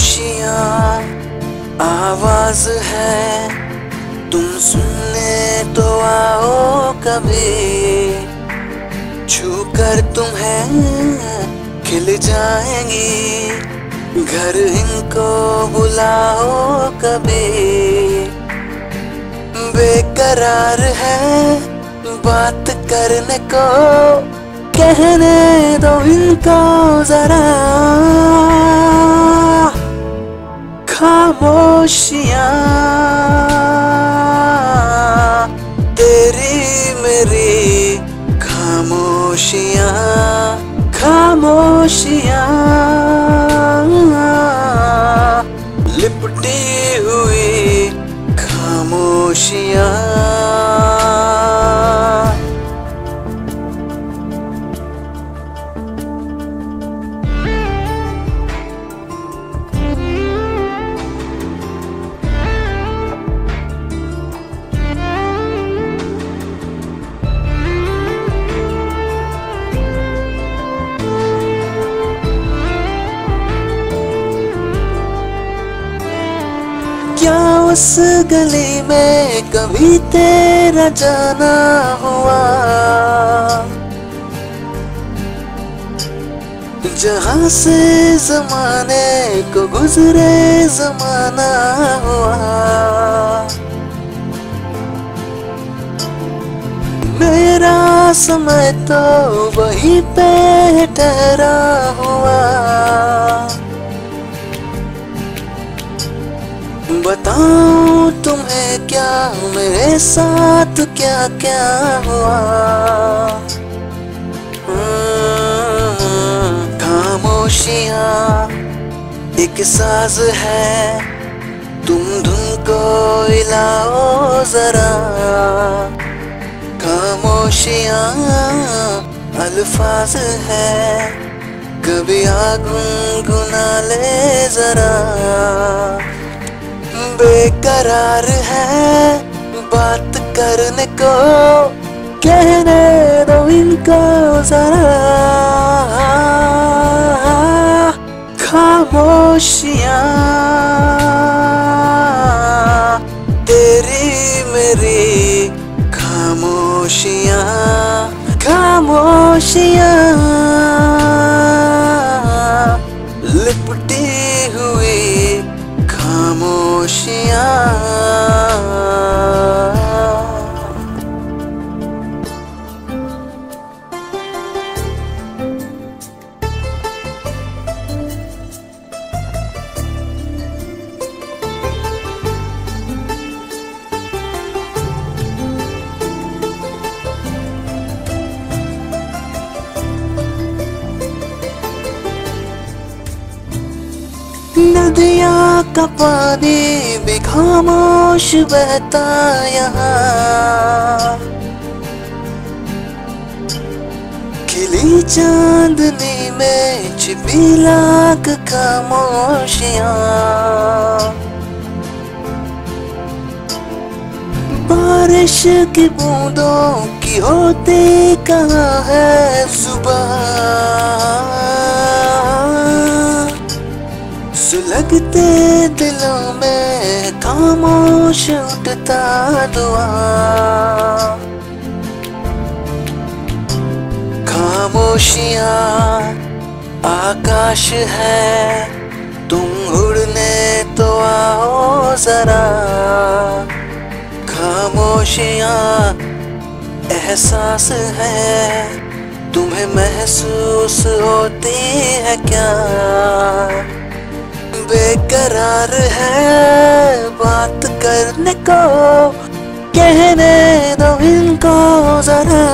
खामोशियाँ आवाज़ है। तुम सुनने तो आओ कभी। छू कर तुम्हें खिल जाएँगी। घर इनको बुलाओ कभी। बेकरार है बात करने को। कहने दो इनको जरा। खामोशियाँ उस गली में कभी तेरा जाना हुआ। जहाँ से जमाने को गुजरे जमाना हुआ। मेरा समय तो वहीं पे ठहरा हुआ। बताऊँ तुम्हें क्या मेरे साथ क्या क्या हुआ? हम्म, खामोशियाँ एक साज है। तुम धुन को हिलाओ जरा। खामोशियाँ अल्फाज है। कभी आ गुनगुना ले जरा। बेकरार है बात करने को। कहने दो इनको जरा। खामोशियाँ। तेरी मेरी खामोशियाँ नदिया का पानी भी खामोश बहता यहाँ। खिली चांदनी में छिपी लाख खामोशियाँ। बारिश की बूंदों की होती कहाँ है सुबह। सुलगते दिलों में खामोश उठता दुआ। खामोशियाँ, आकाश है, तुम उड़ने तो आओ जरा। खामोशियाँ, एहसास है, तुम्हें महसूस होती है क्या? बेकरार है बात करने को। कहने दो इनको जरा।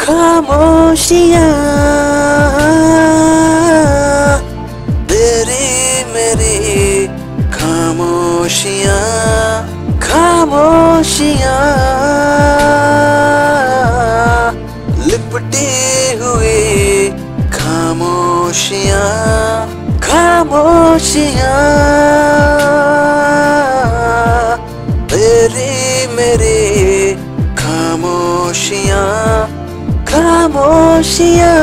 खामोशियाँ। तेरी मेरी खामोशियाँ। खामोशियाँ। खामोशियाँ खामोशियाँ। तेरी मेरी खामोशियाँ खामोशियाँ।